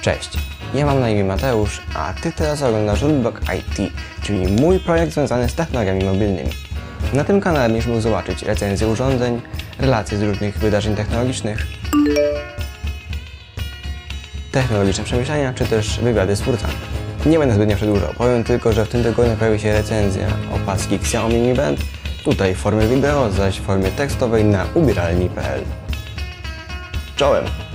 Cześć, ja mam na imię Mateusz, a Ty teraz oglądasz Rootblock IT, czyli mój projekt związany z technologiami mobilnymi. Na tym kanale będziesz mógł zobaczyć recenzje urządzeń, relacje z różnych wydarzeń technologicznych, technologiczne przemyślenia, czy też wywiady z twórcami. Nie będę zbytnio przedłużał, powiem tylko, że w tym tygodniu pojawi się recenzja opaski Xiaomi Mi Band, tutaj w formie wideo, zaś w formie tekstowej na ubieralni.pl. Czołem!